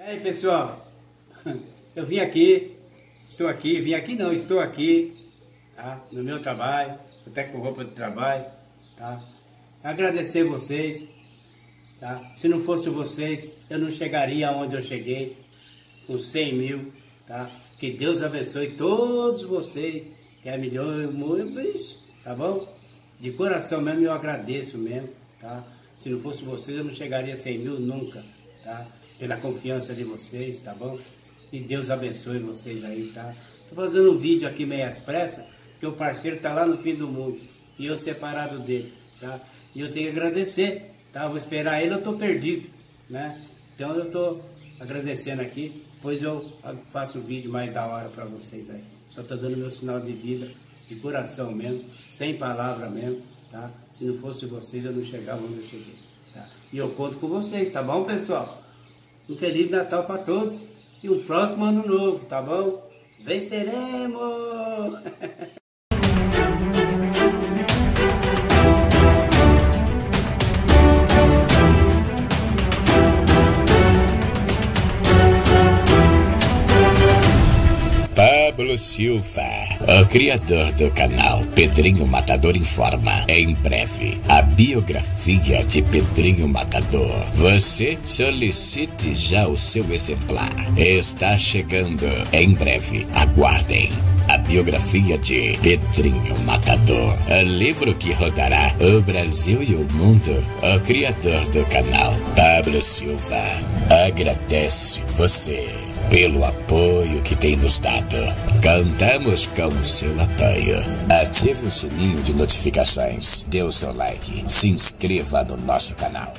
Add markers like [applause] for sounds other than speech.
E aí, pessoal? [laughs] Eu vim aqui, estou aqui, vim aqui não, estou aqui, tá? No meu trabalho, até com roupa de trabalho, tá? Agradecer vocês, tá? Se não fosse vocês, eu não chegaria onde eu cheguei, com 100 mil, tá? Que Deus abençoe todos vocês, que é milhões, tá bom? De coração mesmo, eu agradeço mesmo, tá? Se não fosse vocês, eu não chegaria a 100 mil nunca, tá? Pela confiança de vocês, tá bom? E Deus abençoe vocês aí, tá? Tô fazendo um vídeo aqui meio às pressas, que o parceiro tá lá no fim do mundo, e eu separado dele, tá? E eu tenho que agradecer, tá? vou esperar ele, eu tô perdido, né? Então eu tô agradecendo aqui, depois eu faço o vídeo mais da hora para vocês aí. Só tô dando meu sinal de vida, de coração mesmo, sem palavra mesmo, tá? Se não fosse vocês, eu não chegava onde eu cheguei? E eu conto com vocês, tá bom, pessoal? Um Feliz Natal para todos e um próximo Ano Novo, tá bom? Venceremos! [laughs] Silva, o criador do canal Pedrinho Matador Informa. Em breve, a biografia de Pedrinho Matador. Você solicite já o seu exemplar. Está chegando. Em breve, aguardem a biografia de Pedrinho Matador. O livro que rodará o Brasil e o mundo. O criador do canal, Pablo Silva, agradece você pelo apoio que tem nos dado. Cantamos com seu apoio. Ative o sininho de notificações, dê o seu like, se inscreva no nosso canal.